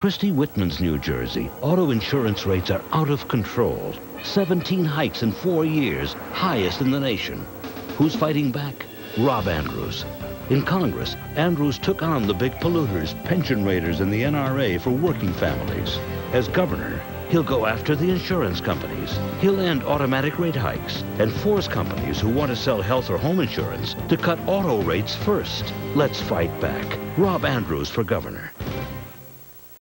Christy Whitman's New Jersey, auto insurance rates are out of control. 17 hikes in four years, highest in the nation. Who's fighting back? Rob Andrews. In Congress, Andrews took on the big polluters, pension raiders, and the NRA for working families. As governor, he'll go after the insurance companies. He'll end automatic rate hikes and force companies who want to sell health or home insurance to cut auto rates first. Let's fight back. Rob Andrews for governor.